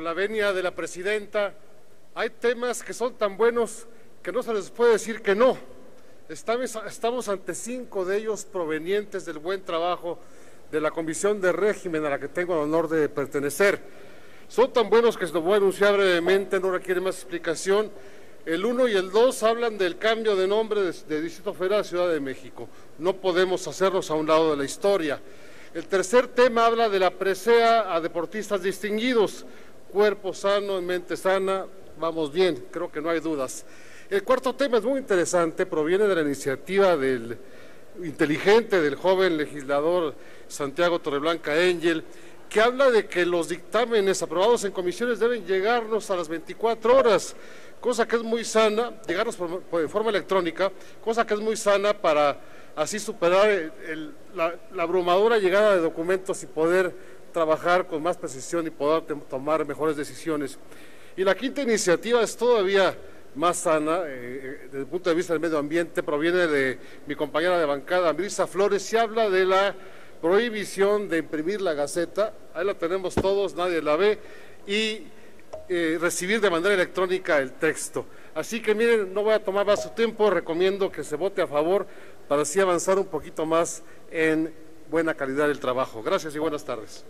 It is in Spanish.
la venia de la presidenta, hay temas que son tan buenos que no se les puede decir que no. Estamos, ante cinco de ellos provenientes del buen trabajo de la Comisión de Régimen a la que tengo el honor de pertenecer. Son tan buenos que se los voy a anunciar brevemente, no requiere más explicación. El 1 y el 2 hablan del cambio de nombre de, de, Distrito Federal a Ciudad de México. No podemos hacernos a un lado de la historia. El tercer tema habla de la presea a deportistas distinguidos. Cuerpo sano, mente sana, vamos bien, creo que no hay dudas. El cuarto tema es muy interesante, proviene de la iniciativa del inteligente del joven legislador Santiago Torreblanca Engel, que habla de que los dictámenes aprobados en comisiones deben llegarnos a las 24 horas, cosa que es muy sana, llegarnos de forma electrónica, cosa que es muy sana para así superar la, abrumadora llegada de documentos y poder trabajar con más precisión y poder tomar mejores decisiones. Y la quinta iniciativa es todavía más sana eh, desde el punto de vista del medio ambiente, proviene de mi compañera de bancada, Brisa Flores, y habla de la prohibición de imprimir la Gaceta, ahí la tenemos todos, nadie la ve, y eh, recibir de manera electrónica el texto. Así que miren, no voy a tomar más su tiempo, recomiendo que se vote a favor para así avanzar un poquito más en buena calidad del trabajo. Gracias y buenas tardes.